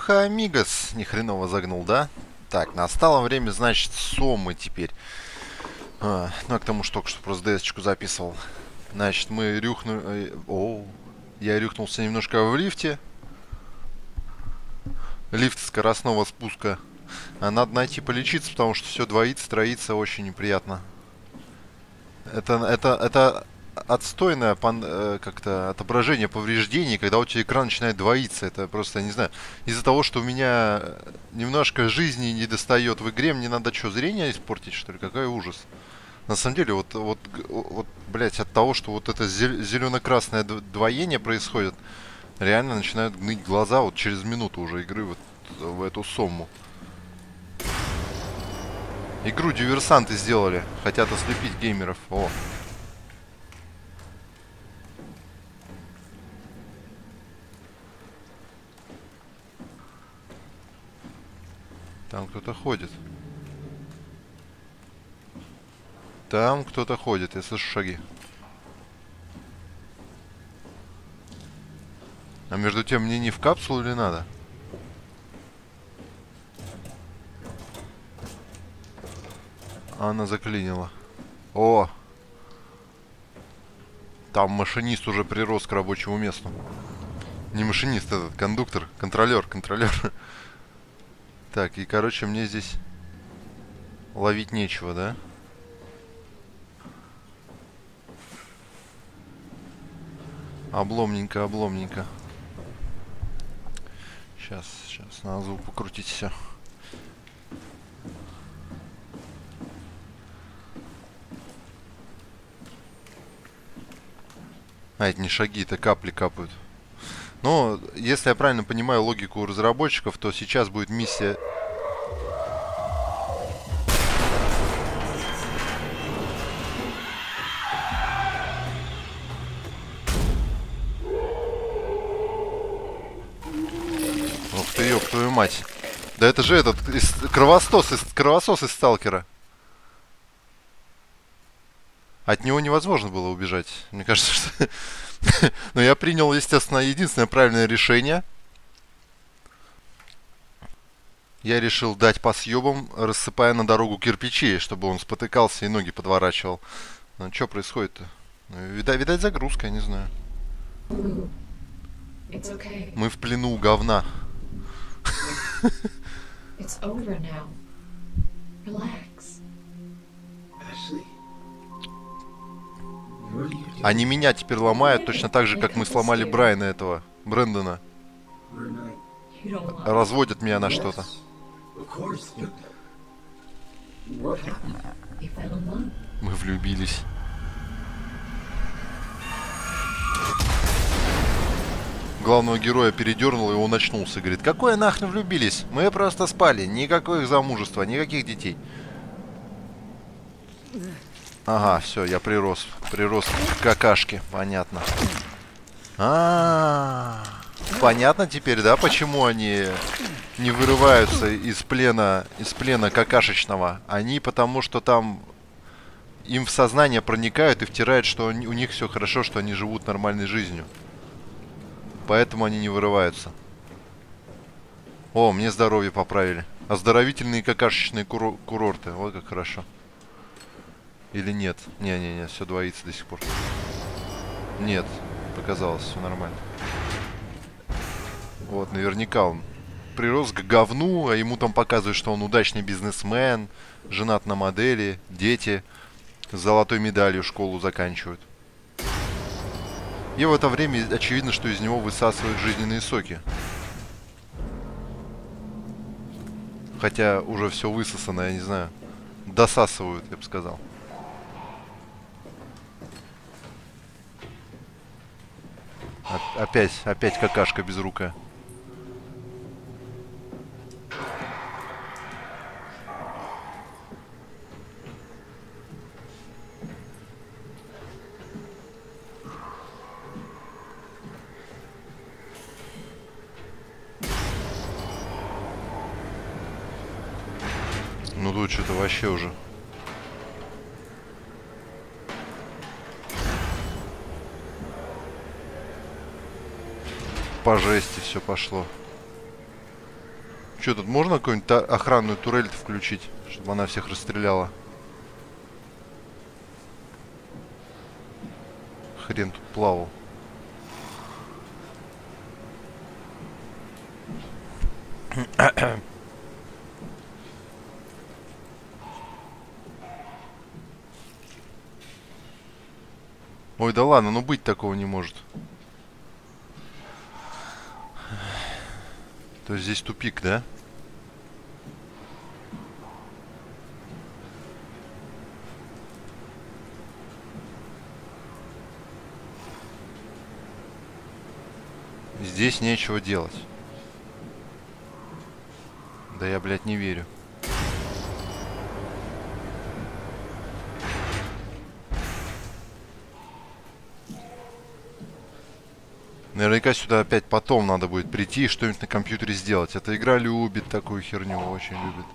Алоха, амигос, ни хреново загнул, да? Так, настало время, значит, сомы теперь. А, ну, я к тому, что только что просто ds записывал. Значит, мы рюхнули... Э, о, я рюхнулся немножко в лифте. Лифт скоростного спуска. А надо найти полечиться, потому что все двоится, троится очень неприятно. Это, это, это отстойное э, как-то отображение повреждений, когда у тебя экран начинает двоиться. Это просто, не знаю, из-за того, что у меня немножко жизни не достает в игре, мне надо что, зрение испортить, что ли? Какой ужас. На самом деле, вот, вот, вот, блядь, от того, что вот это зелено-красное двоение происходит, реально начинают гныть глаза вот через минуту уже игры вот в эту сумму. Игру диверсанты сделали. Хотят ослепить геймеров. О. Там кто-то ходит. Там кто-то ходит, я слышу шаги. А между тем, мне не в капсулу ли надо? Она заклинила. О! Там машинист уже прирос к рабочему месту. Не машинист этот, кондуктор, контролер, контролер. Так, и короче, мне здесь ловить нечего, да? Обломненько, обломненько. Сейчас, сейчас, надо звук покрутить все. А, это не шаги, это капли капают. Но, если я правильно понимаю логику разработчиков, то сейчас будет миссия... Ух ты, ёб твою мать. Да это же этот из, кровосос, из, кровосос из Сталкера. От него невозможно было убежать. Мне кажется, что... Но я принял, естественно, единственное правильное решение. Я решил дать по съебам, рассыпая на дорогу кирпичи, чтобы он спотыкался и ноги подворачивал. Ну, что происходит-то? Ну, видать, видать, загрузка, я не знаю. Okay. Мы в плену у говна. It's over now. Relax. Они меня теперь ломают точно так же, как мы сломали Брайана этого, Брэндона. Разводят меня на что-то. Мы влюбились. Главного героя передернул, и он очнулся. Говорит, какое нахрен влюбились? Мы просто спали. Никакого замужества, никаких детей. Ага, все, я прирос. Прирос к какашке, понятно. А, -а, а Понятно теперь, да, почему они не вырываются из плена, из плена какашечного? Они потому, что там им в сознание проникают и втирают, что у них все хорошо, что они живут нормальной жизнью. Поэтому они не вырываются. О, мне здоровье поправили. Оздоровительные какашечные кур курорты. Вот как хорошо. Или нет? Не-не-не, все двоится до сих пор. Нет, показалось, все нормально. Вот, наверняка он прирос к говну, а ему там показывают, что он удачный бизнесмен, женат на модели, дети с золотой медалью школу заканчивают. И в это время очевидно, что из него высасывают жизненные соки. Хотя уже все высосано, я не знаю. Досасывают, я бы сказал. Опять, опять какашка без рука. Ну тут что-то вообще уже по жести все пошло. Что тут можно какую-нибудь охранную турель включить, чтобы она всех расстреляла? Хрен тут плавал. Ой, да ладно, ну быть такого не может. То есть здесь тупик, да? Здесь нечего делать. Да я, блядь, не верю. Наверняка сюда опять потом надо будет прийти и что-нибудь на компьютере сделать. Эта игра любит такую херню, очень любит.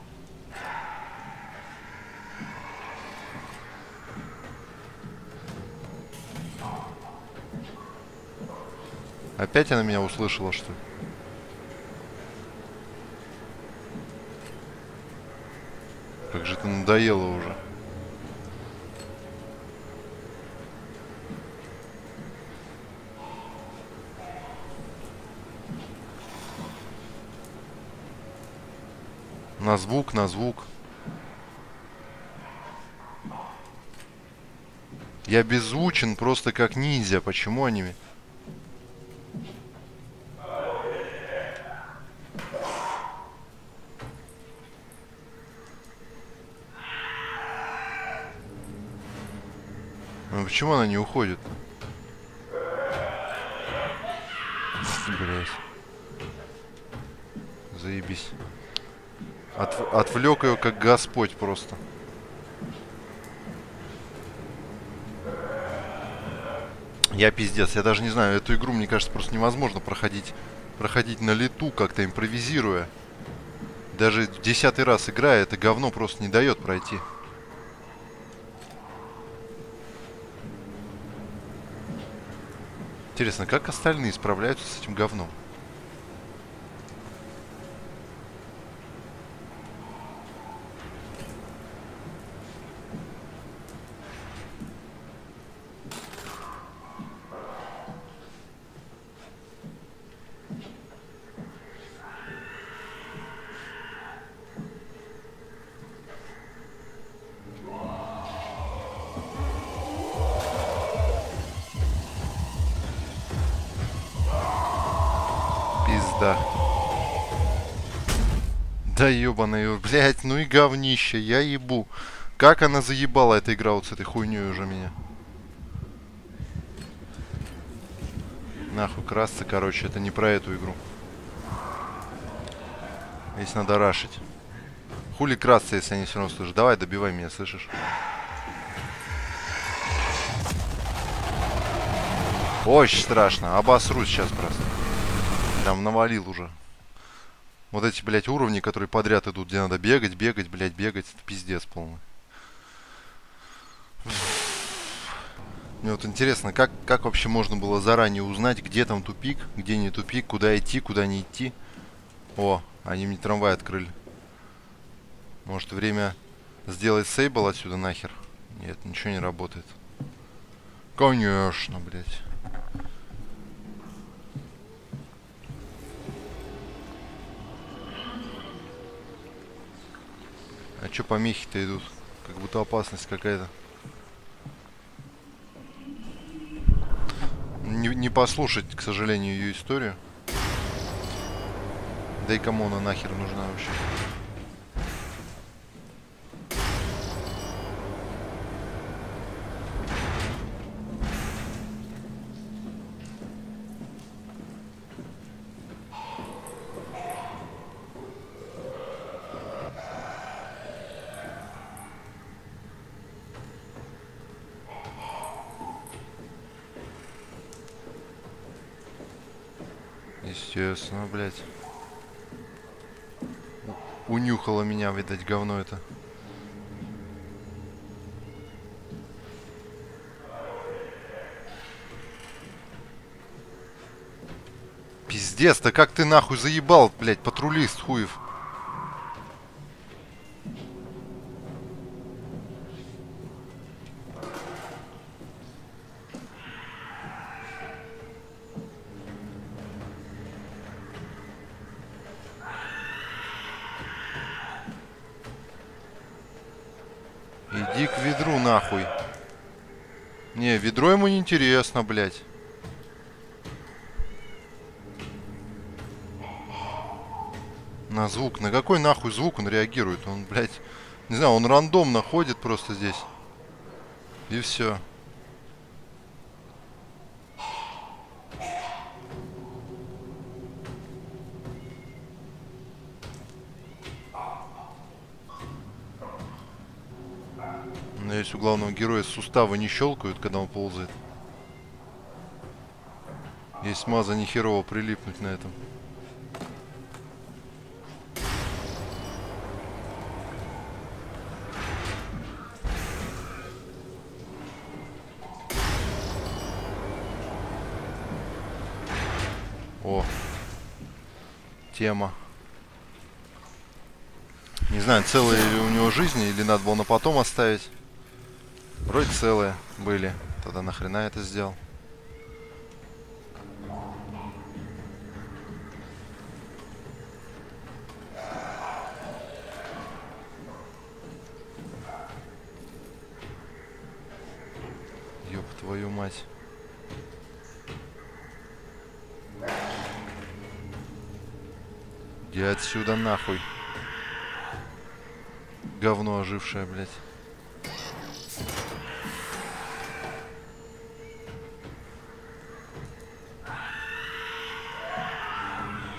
Опять она меня услышала, что ли? Как же это надоело уже. На звук, на звук. Я беззвучен просто как ниндзя. Почему они... Ну почему она не уходит? Блять. Заебись. От, отвлек ее как Господь просто. Я пиздец, я даже не знаю, эту игру, мне кажется, просто невозможно проходить, проходить на лету, как-то импровизируя. Даже десятый раз играя, это говно просто не дает пройти. Интересно, как остальные справляются с этим говном? Да ебаный, блять, ну и говнище, я ебу. Как она заебала эта игра вот с этой хуйней уже меня. Нахуй красться, короче, это не про эту игру. Здесь надо рашить. Хули красться, если они все равно слышат. Давай, добивай меня, слышишь? Очень страшно. Обосрусь сейчас просто. Прям навалил уже. Вот эти, блядь, уровни, которые подряд идут, где надо бегать, бегать, блядь, бегать. Это пиздец полный. Мне вот интересно, как, как вообще можно было заранее узнать, где там тупик, где не тупик, куда идти, куда не идти. О, они мне трамвай открыли. Может время сделать сейбл отсюда нахер? Нет, ничего не работает. Конечно, блядь. А чё помехи-то идут? Как будто опасность какая-то. Не, не послушать, к сожалению, ее историю. Да и кому она нахер нужна вообще? Естественно, блядь. Унюхало меня, видать, говно это. Пиздец, да как ты нахуй заебал, блядь, патрулист хуев. Иди к ведру нахуй. Не, ведро ему не интересно, блядь. На звук. На какой нахуй звук он реагирует? Он, блядь, не знаю, он рандомно ходит просто здесь. И все. Надеюсь, у главного героя суставы не щелкают, когда он ползает. Есть смаза не херово прилипнуть на этом. О, тема. Не знаю, целые ли у него жизни, или надо было на потом оставить. Вроде целые были. Тогда нахрена это сделал? Ёб твою мать. Иди отсюда нахуй. Ожившее, блядь.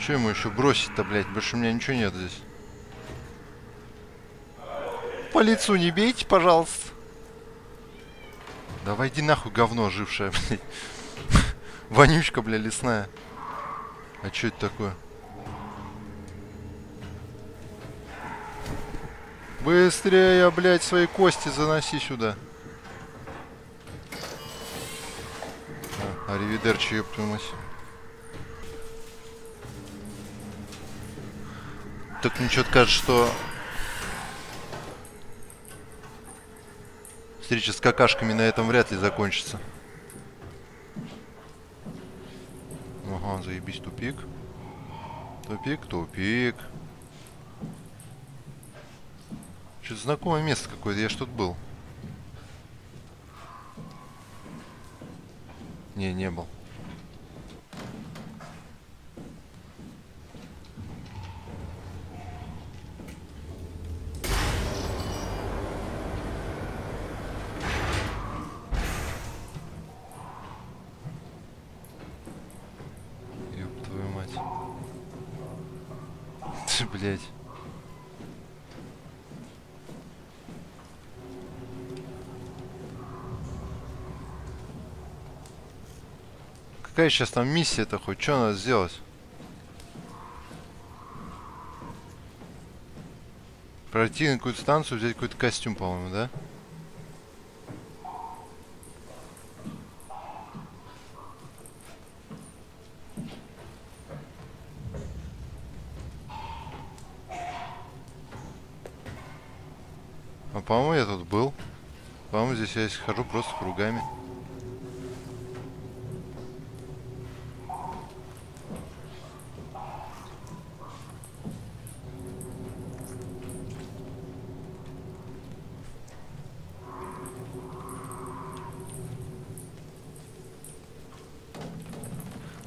Че ему еще бросить-то, блядь? Больше у меня ничего нет здесь. По лицу не бейте, пожалуйста. Давай иди нахуй, говно ожившее, блядь. Вонючка, бля, лесная. А что это такое? Быстрее, блядь, свои кости заноси сюда. А, аривидерчи, ёб. Так мне что-то кажется, что... Встреча с какашками на этом вряд ли закончится. Ага, заебись, тупик. Тупик, тупик. Что-то знакомое место какое-то, я ж тут был. Не, не был. Ёб твою мать. Ты, Какая сейчас там миссия-то хоть? Что надо сделать? Пройти на какую-то станцию, взять какой-то костюм, по-моему, да? А по-моему я тут был. По-моему здесь я хожу просто кругами.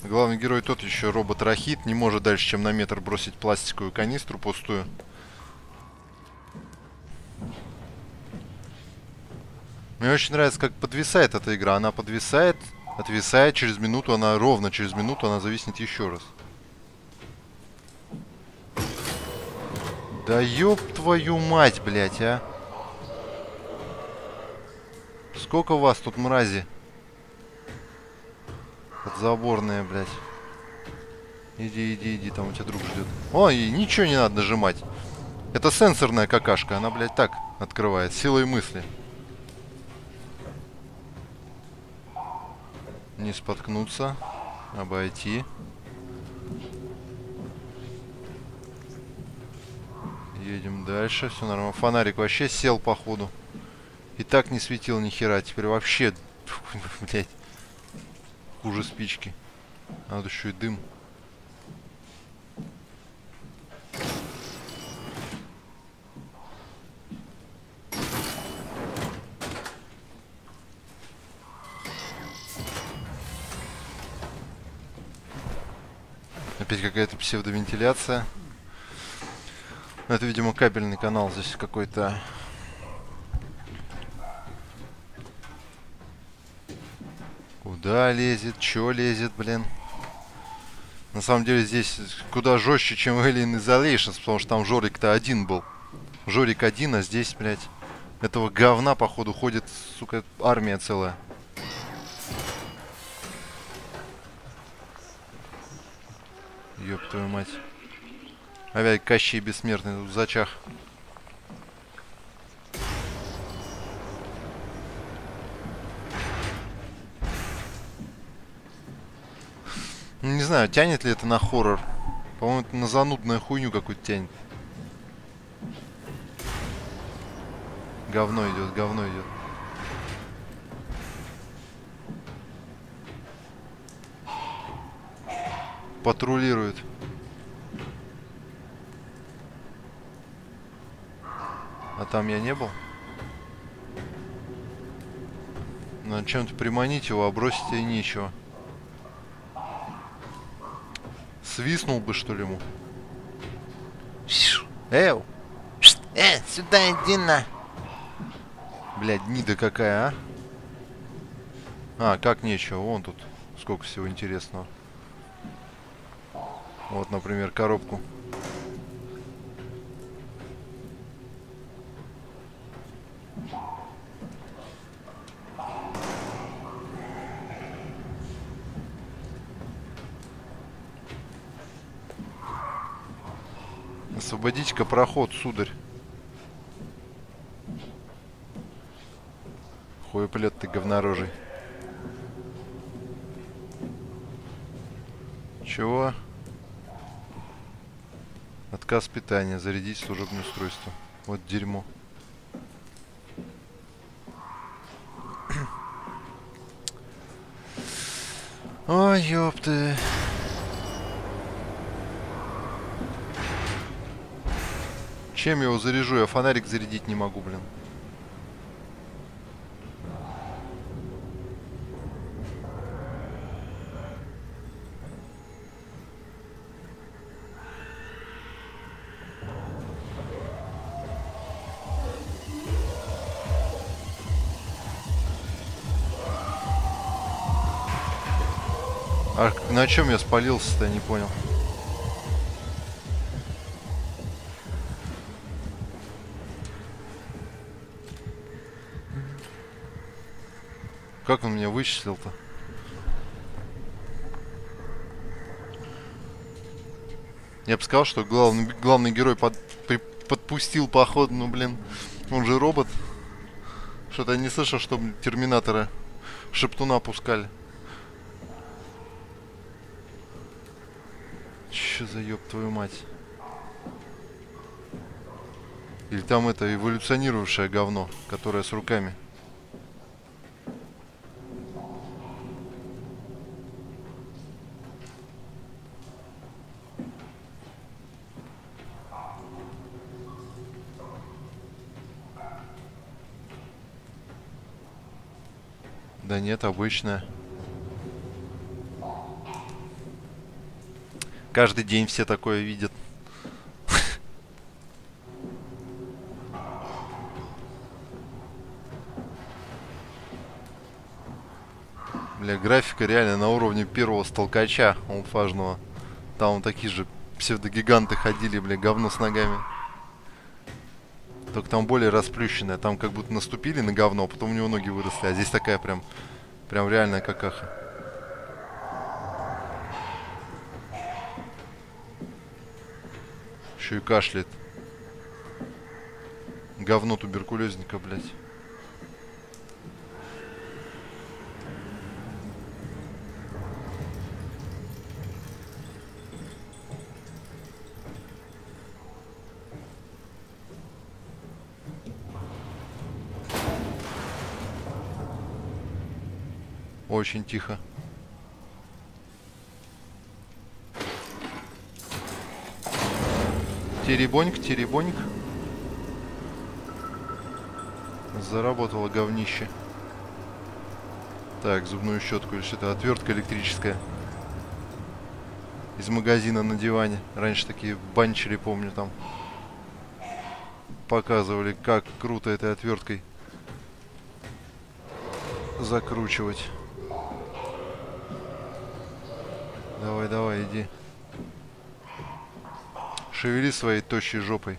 Главный еще робот-рахит, не может дальше, чем на метр бросить пластиковую канистру пустую. Мне очень нравится, как подвисает эта игра. Она подвисает, отвисает, через минуту она ровно, через минуту она зависнет еще раз. Да ёб твою мать, блядь, а. Сколько вас тут мрази? Подзаборные, блядь. Иди, иди, иди, там у тебя друг ждет. О, и ничего не надо нажимать. Это сенсорная какашка, она, блядь, так открывает, силой мысли. Не споткнуться, обойти. Едем дальше, все нормально. Фонарик вообще сел, походу. И так не светил ни хера, теперь вообще, блядь. Хуже спички. Надо еще и дым. Опять какая-то псевдовентиляция. Это, видимо, кабельный канал здесь какой-то. Куда лезет? Чё лезет, блин? На самом деле здесь куда жестче, чем в Alien Isolation, потому что там Жорик-то один был. Жорик один, а здесь, блядь, этого говна, походу, ходит, сука, армия целая. Ёб твою мать. Опять Кощей бессмертный в зачах. Не знаю, тянет ли это на хоррор. По-моему, это на занудную хуйню какую-то тянет. Говно идет, говно идет. Патрулирует. Там я не был? Надо чем-то приманить его, а бросить и нечего. Свистнул бы, что ли, ему? Эу! Э, сюда иди на. Блядь, гнида какая, а? А, как нечего, вон тут сколько всего интересного. Вот, например, коробку. Освободите-ка проход, сударь. Хуеплет ты говнорожий. Чего? Отказ питания. Зарядить служебное устройство. Вот дерьмо. Ой, ёпты. Чем его заряжу? Я фонарик зарядить не могу, блин. А на чем я спалился-то, не понял. Меня вычислил-то? Я бы сказал, что главный, главный герой под, при, подпустил походу, ну блин, он же робот. Что-то я не слышал, чтобы терминатора шептуна пускали. Че за ёб твою мать? Или там это эволюционировавшее говно, которое с руками. Да нет, обычная. Каждый день все такое видят. Бля, графика реально на уровне первого столкача алфажного. Там такие же псевдогиганты ходили, бля, говно с ногами. Только там более расплющенная. Там как будто наступили на говно, а потом у него ноги выросли. А здесь такая прям, прям реальная какаха. Еще и кашляет. Говно туберкулезника, блядь. Очень тихо. Теребоньк, теребоньк. Заработало говнище. Так, зубную щетку или что-то. Отвертка электрическая. из магазина на диване. Раньше такие банчили, помню, там показывали, как круто этой отверткой закручивать. Давай, давай, иди. Шевели своей тощей жопой.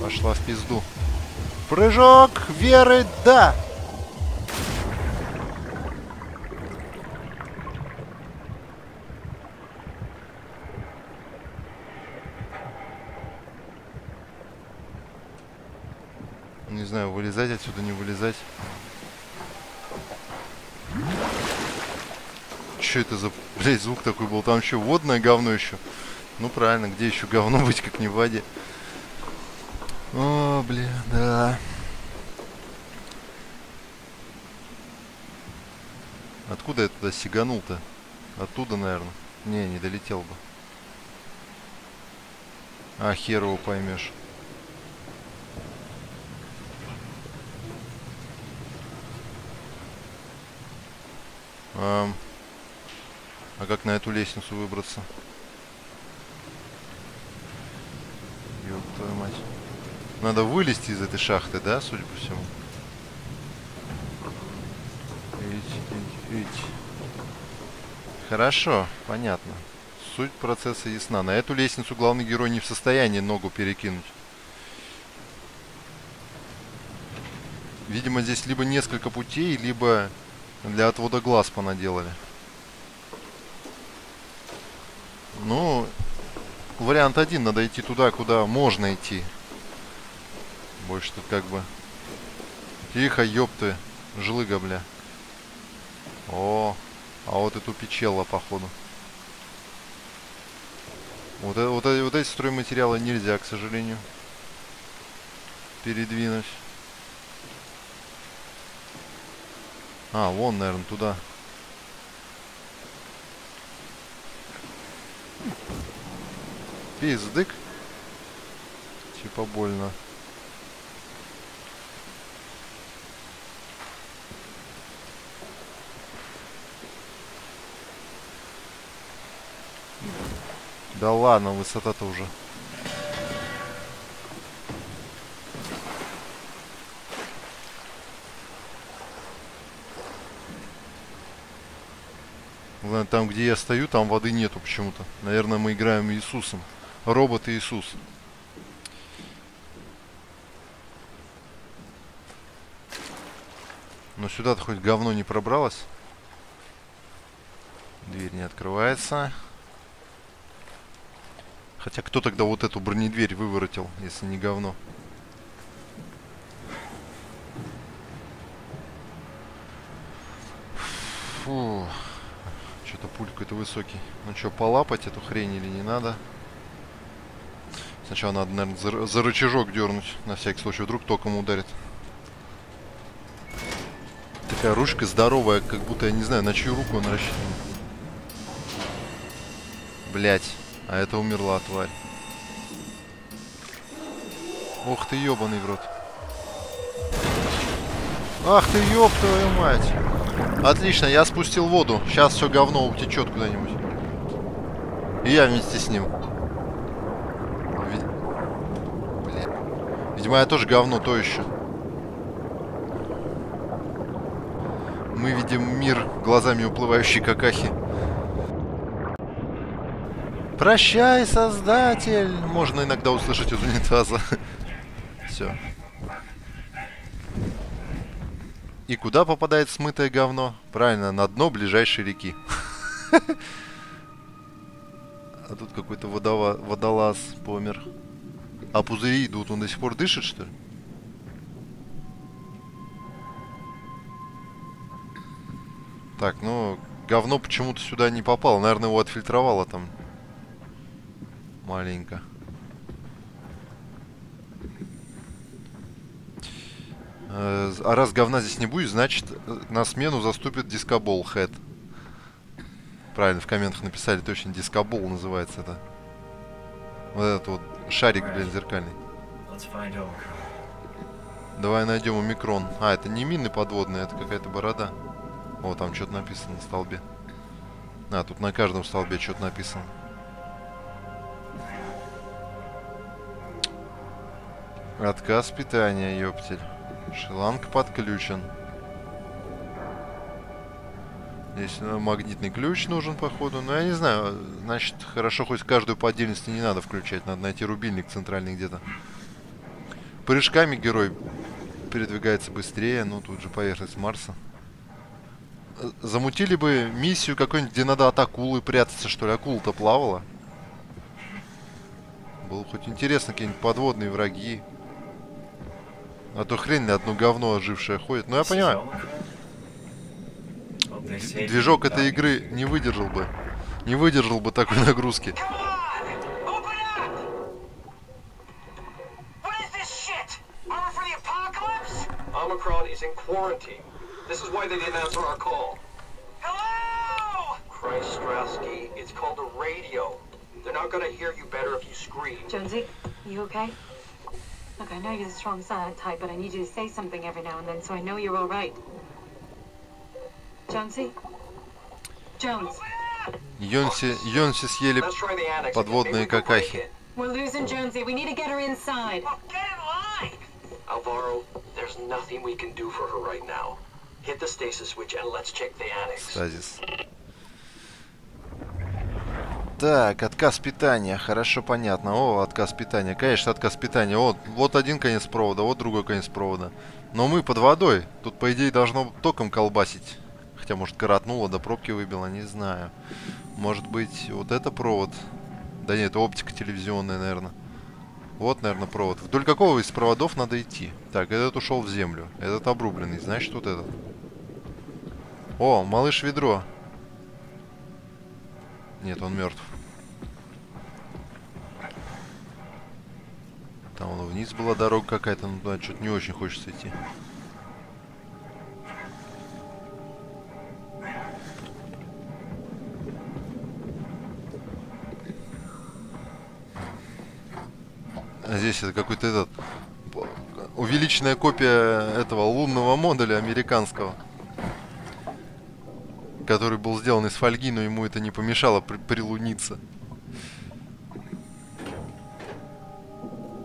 Пошла в пизду. Прыжок веры, да! Не знаю, вылезать отсюда, не вылезать. Что это за, блядь, звук такой был? Там еще водное говно еще. Ну правильно, где еще говно быть, как не в воде? О, бля, да. Откуда я туда сиганул-то? Оттуда, наверное. Не, не долетел бы. А, хер его поймешь. А, а как на эту лестницу выбраться? Ёб твою мать. Надо вылезти из этой шахты, да, судя по всему? Ить, ить, ить. Хорошо, понятно. Суть процесса ясна. На эту лестницу главный герой не в состоянии ногу перекинуть. Видимо, здесь либо несколько путей, либо для отвода глаз понаделали. Ну, вариант один. Надо идти туда, куда можно идти. Больше тут как бы... Тихо, ёпты. Жлыга, бля. О, а вот эту печела, походу. Вот, вот, вот эти стройматериалы нельзя, к сожалению, передвинуть. А, вон, наверное, туда. Пиздык. Типа больно. Да ладно, высота-то уже. Там, где я стою, там воды нету почему-то. Наверное, мы играем Иисусом. Робот Иисус. Но сюда-то хоть говно не пробралось. Дверь не открывается. Хотя кто тогда вот эту бронедверь выворотил, если не говно? Фу. Что-то пуль какой-то высокий. Ну что, полапать эту хрень или не надо? Сначала надо, наверное, за, за рычажок дернуть. На всякий случай, вдруг током ударит. Такая ручка здоровая, как будто, я не знаю, на чью руку он рассчитан. Блять. А это умерла тварь. Ох ты, ебаный в рот. Ах ты, ёб твою мать. Отлично, я спустил воду. Сейчас все говно утечет куда-нибудь. И я вместе с ним. Вид... Блин. Видимо, я тоже говно то еще. Мы видим мир глазами уплывающей какахи. Прощай, создатель! Можно иногда услышать из унитаза. Все. И куда попадает смытое говно? Правильно, на дно ближайшей реки. А тут какой-то водолаз помер. А пузыри идут, он до сих пор дышит, что ли? Так, ну, говно почему-то сюда не попало. Наверное, его отфильтровало там маленько. Э, а раз говна здесь не будет, значит э, на смену заступит дискобол хэт. Правильно, в комментах написали точно дискобол называется это. Вот этот вот шарик, блин, зеркальный. Давай найдем омикрон. А, это не мины подводные, это какая-то борода. О, там что-то написано на столбе. А, тут на каждом столбе что-то написано. Отказ питания, ёптель. Шланг подключен. Здесь ну, магнитный ключ нужен, походу. Но я не знаю, значит, хорошо, хоть каждую по отдельности не надо включать. Надо найти рубильник центральный где-то. Прыжками герой передвигается быстрее. Ну, тут же поверхность Марса. Замутили бы миссию какую-нибудь, где надо от акулы прятаться, что ли. Акула-то плавала. Было хоть интересно, какие-нибудь подводные враги. А то хрень на одно говно ожившее ходит. Ну, я понимаю. Движок этой игры не выдержал бы. Не выдержал бы такой нагрузки. Omicron is in quarantine. This is why they didn't answer our call. Hello! Christ, Strasky, it's called a radio. They're not gonna hear you better if you scream. Jonesy, you okay? Look, I know you're the strong silent type, but I need you to say something every now and then so I know you're all right. Йонси, Йонси съели подводные какахи. We're losing Jonesy. We need to get her inside. Get in line! Alvaro, there's nothing we can do for her right now. Hit the stasis switch and let's check the annex. Стазис. Так, отказ питания. Хорошо, понятно. О, отказ питания. Конечно, отказ питания. Вот, вот один конец провода, вот другой конец провода. Но мы под водой. Тут, по идее, должно током колбасить. Хотя, может, коротнуло, до пробки выбило, не знаю. Может быть, вот это провод. Да нет, это оптика телевизионная, наверное. Вот, наверное, провод. Вдоль какого из проводов надо идти? Так, этот ушел в землю. Этот обрубленный. Значит, вот этот. О, малыш ведро. Нет, он мертв. Там вниз была дорога какая-то, но туда что-то не очень хочется идти. Здесь это какой-то этот увеличенная копия этого лунного модуля американского, который был сделан из фольги, но ему это не помешало при прилуниться.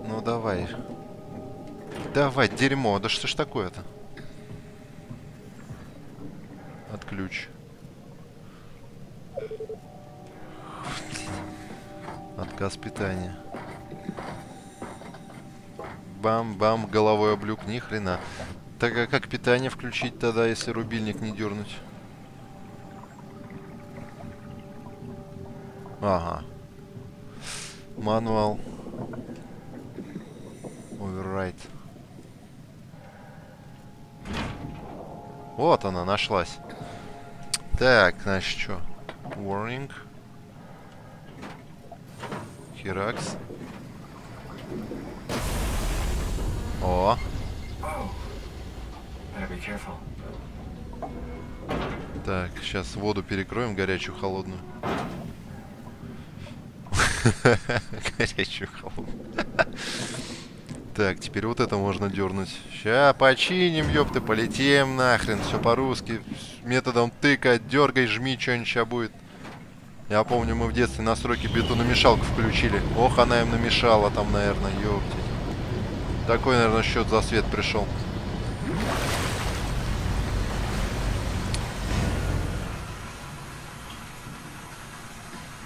Ну давай. Давай, дерьмо. Да что ж такое-то? Отключ. Отказ питания. Бам-бам, головой облюк, ни хрена. Так а как питание включить тогда, если рубильник не дернуть? Ага. Мануал. Override. Вот она, нашлась. Так, значит, что? Warning. Херакс. О. Так, сейчас воду перекроем, горячую, холодную. Горячую, холодную. Так, теперь вот это можно дернуть. Ща починим, ёпты, полетим нахрен. Все по-русски. Методом тыка, дергай, жми, что-нибудь сейчас будет. Я помню, мы в детстве настройки бетономешалку включили. Ох, она им намешала там, наверное, ёпти. Такой, наверное, счет за свет пришел.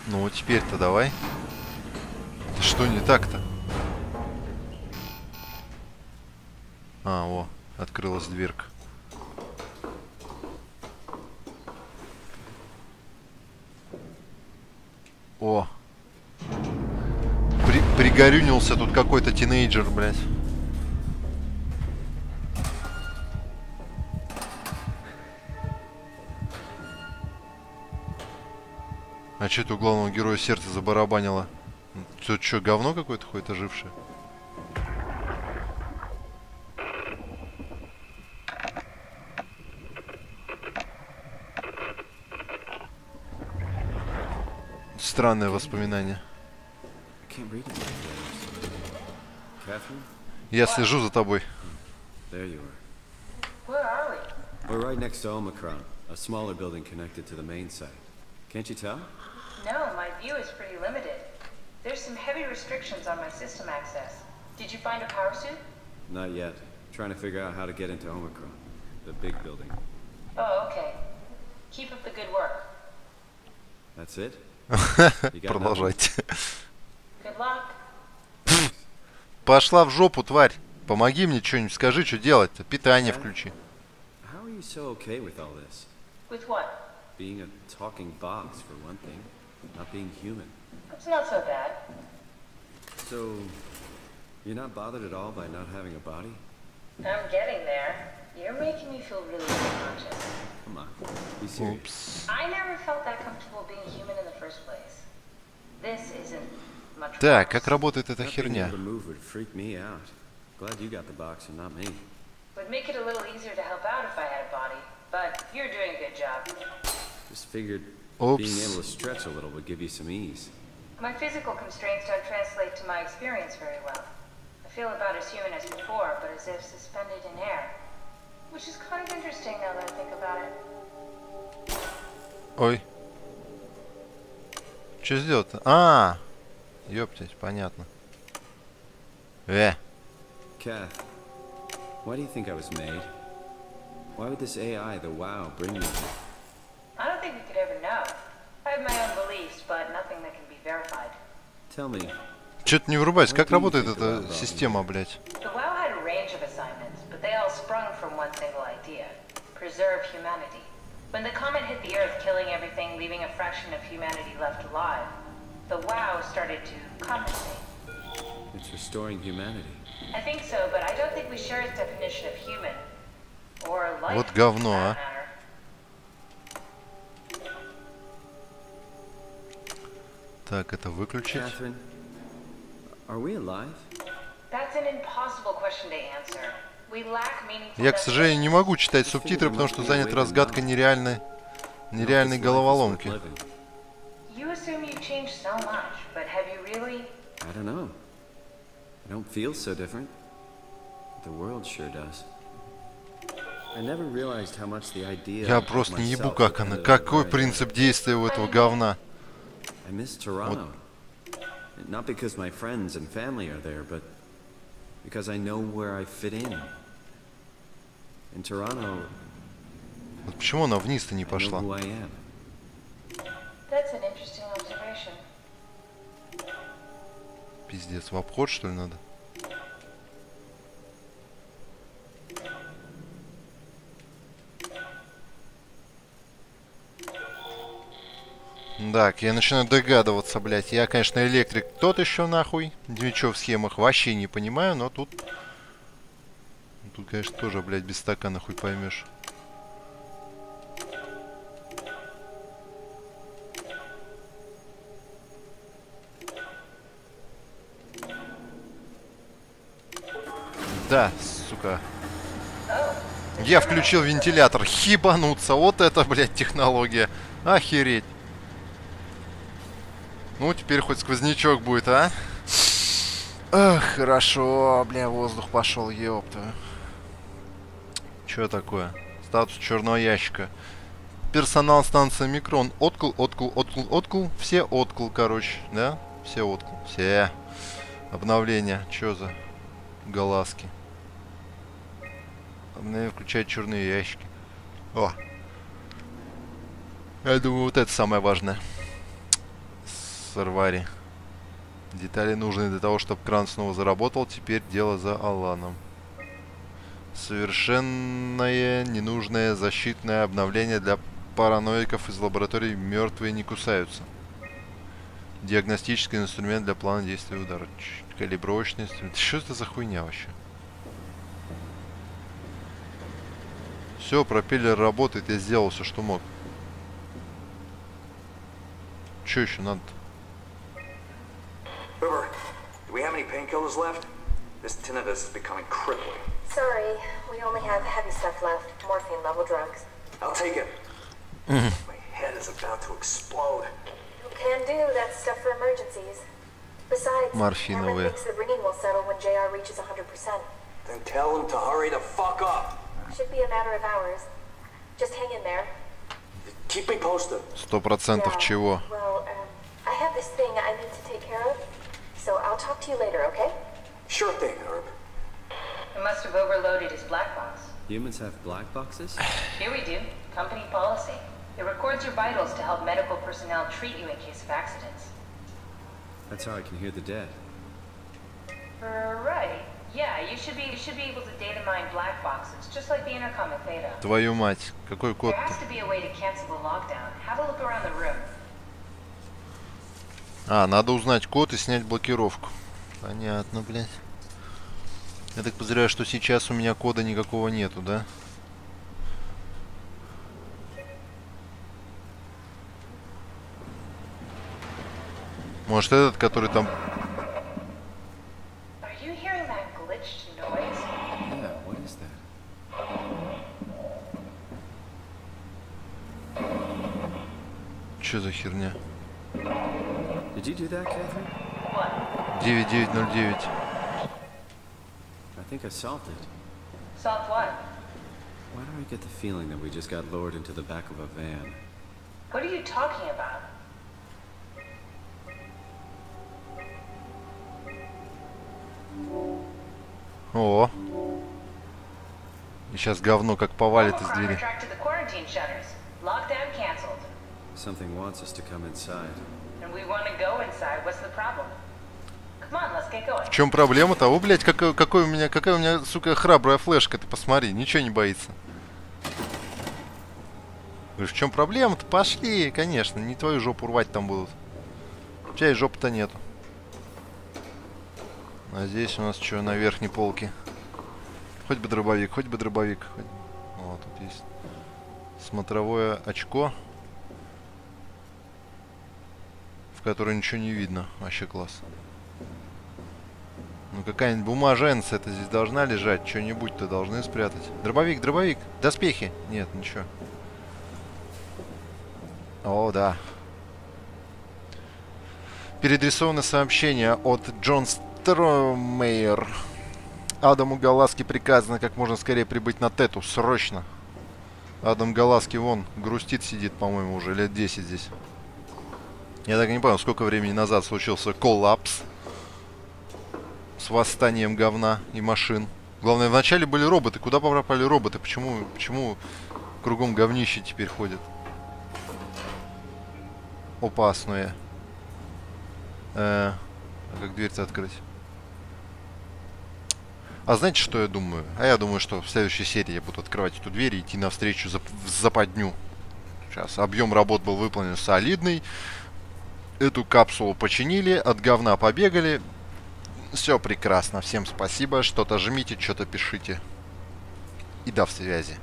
Ну теперь-то давай. Да что не так-то? А, о, открылась дверка. О. При пригорюнился тут какой-то тинейджер, блядь. Что это у главного героя сердце забарабанило? Тут что, говно какое-то ходит ожившее? Странное воспоминание. Я слежу за тобой. Can't you tell? No, my view is pretty limited. There's some heavy restrictions on my system access. Did you find a power suit? Not yet. Trying to figure out how to get into Omicron, the big building. Oh, okay. Keep up the good work. That's it? Продолжайте. Good luck. Пошла в жопу, тварь. Помоги мне что-нибудь, скажи, что делать-то. Питание включи. How are you so okay with all this? With what? Being a talking box, for one thing. Not being human. It's not so bad. So, you're not bothered at all by not having a body? I'm getting there. You're making me feel really unconscious. Come on, be serious. Упс. I never felt that comfortable being human in the first place. This isn't much Так, progress. как работает эта Not being херня? able to move would freak me out. Glad you got the box and not me. Would make it a little easier to help out if I had a body, but you're doing a good job. Just figured Oops. being able to stretch a little would give you some ease. My physical constraints don't translate to my experience very well. I feel about as human as before, but as if suspended in air. Which is kind of interesting now that I think about it. Ой. Что сделать-то? А, ёптать, понятно. Э, Kath, why do you think I was made? Why would this AI, the WoW, bring me here? I don't think have my own beliefs, but nothing that can be verified. Tell me, что-то не врубайся. Как работает эта система, блядь? The WoW had a range of assignments, but they all sprung from one single idea preserve humanity. When the comet hit the Earth, killing everything, leaving a fraction of humanity left alive, the WoW started to compensate. it's restoring humanity. I think so, but I don't think we share its definition of human. Or life. Вот говно, for а. We lack meaningful Я, к сожалению, не могу читать субтитры, потому что занят разгадкой нереальной, нереальной головоломки. Я просто не ебу, как она. Какой принцип действия у этого говна? I miss Toronto. Not because my friends and family are there, but because I know where I fit in. In Toronto, Вот почему она вниз-то не I know пошла? who I am. That's an interesting observation. Пиздец, в обход что ли надо? Так, я начинаю догадываться, блядь. Я, конечно, электрик тот еще нахуй. Ничего в схемах вообще не понимаю, но тут... Тут, конечно, тоже, блядь, без стакана хуй поймешь. Да, сука. Я включил вентилятор. Хибануться. Вот это, блядь, технология. Охереть. Ну, теперь хоть сквознячок будет, а? Ах, хорошо, бля, воздух пошел, ёпта. Чё такое? Статус черного ящика. Персонал станции Микрон. Откл, откл, откл, откл. Все откл, короче, да? Все откл. Все. Обновление. Чё за глазки? Обновление включает черные ящики. О! Я думаю, вот это самое важное. Сарвари. Детали нужны для того, чтобы кран снова заработал. Теперь дело за Аланом. Совершенное ненужное защитное обновление для параноиков из лаборатории «Мертвые не кусаются». Диагностический инструмент для плана действия удара. Калибровочный инструмент. Что это за хуйня вообще? Все, пропеллер работает, я сделал все, что мог. Че еще надо? River, do we have any painkillers left? This tinnitus is becoming crippling. Sorry, we only have heavy stuff left. Morphine level drugs. I'll take it. My head is about to explode. Can do, that's stuff for emergencies. Besides, Morphiновые. Cameron thinks the ringing will settle when JR reaches 100%. Then tell him to hurry the fuck up. Should be a matter of hours. Just hang in there. Keep me posted. Сто процентов Yeah, чего? Well, um, I have this thing I need to take care of, so I'll talk to you later, okay? Sure thing, Herb. It must have overloaded his black box. Humans have black boxes? Here we do. Company policy. It records your vitals to help medical personnel treat you in case of accidents. That's how I can hear the dead. Right. Yeah, you should be you should be able to data mine black boxes, just like the intercom at Theta. Твою мать, какой There код has to be a way to cancel the lockdown. Have a look around the room. А, надо узнать код и снять блокировку. Понятно, блядь. Я так подозреваю, что сейчас у меня кода никакого нету, да? Может этот, который там... Что за херня? Did you do that, Catherine? What? 9909. I think I solved it. Solved what? Why do I get the feeling that we just got lowered into the back of a van? What are you talking about? О! И сейчас говно как повалит из Omicron двери. retracted the quarantine shutters. Lockdown canceled. Something wants us to come inside. В чем проблема-то? О, блядь, какой, какой у меня, какая у меня, сука, храбрая флешка, ты посмотри, ничего не боится. Говоришь, в чем проблема-то? Пошли, конечно, не твою жопу рвать там будут. У тебя и жопы-то нету. А здесь у нас что, на верхней полке? Хоть бы дробовик, хоть бы дробовик. Хоть... Вот, тут есть смотровое очко, в которое ничего не видно. Вообще класс. Ну какая-нибудь бумаженца это здесь должна лежать. Что-нибудь-то должны спрятать. Дробовик, дробовик. Доспехи. Нет, ничего. О, да. Передрисовано сообщение от Джон Стромейер. Адаму Галаски приказано как можно скорее прибыть на Тету. Срочно. Адам Галаски вон грустит, сидит, по-моему, уже лет 10 здесь. Я так и не понял, сколько времени назад случился коллапс с восстанием говна и машин. Главное, вначале были роботы. Куда пропали роботы? Почему, почему кругом говнище теперь ходят? Опасное. Э, а как дверь-то открыть? А знаете, что я думаю? А я думаю, что в следующей серии я буду открывать эту дверь и идти навстречу за, в западню. Сейчас. Объем работ был выполнен солидный. Эту капсулу починили, от говна побегали. Все прекрасно. Всем спасибо. Что-то жмите, что-то пишите. И до связи.